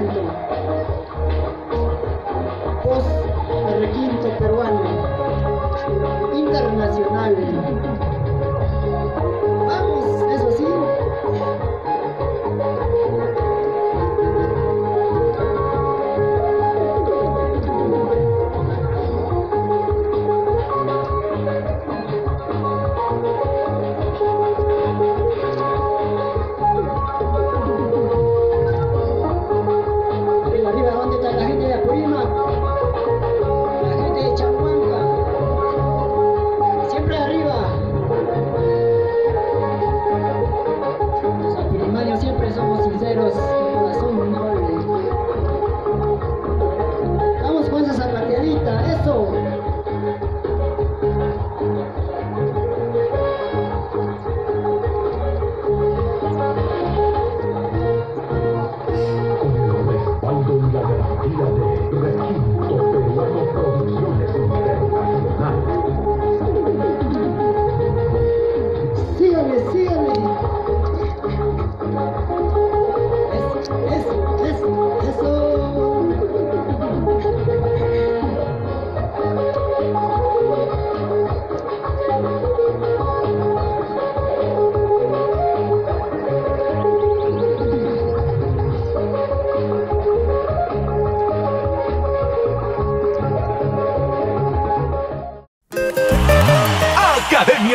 Orlando. Voz Requinto Peruano. Internacional.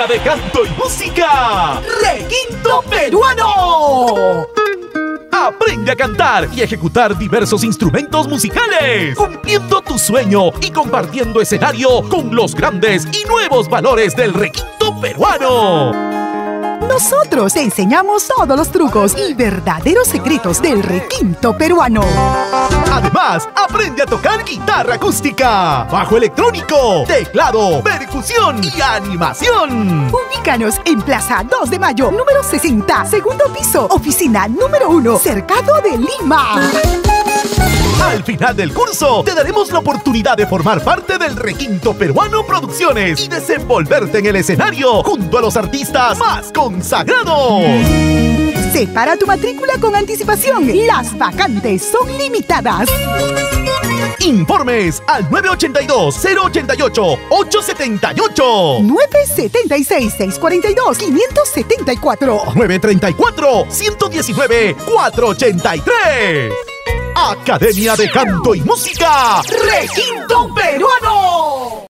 de canto y música. Requinto peruano. Aprende a cantar y ejecutar diversos instrumentos musicales, cumpliendo tu sueño y compartiendo escenario con los grandes y nuevos valores del requinto peruano. Nosotros te enseñamos todos los trucos y verdaderos secretos del requinto peruano. Además, aprende a tocar guitarra acústica, bajo electrónico, teclado, percusión y animación. Ubícanos en Plaza 2 de Mayo, número 60, segundo piso, oficina número 1, Cercado de Lima. Al final del curso, te daremos la oportunidad de formar parte del Requinto Peruano Producciones y desenvolverte en el escenario junto a los artistas más consagrados. Separa tu matrícula con anticipación. Las vacantes son limitadas. Informes al 982-088-878. 976-642-574. 934-119-483. Academia de Canto y Música. Requinto Peruano.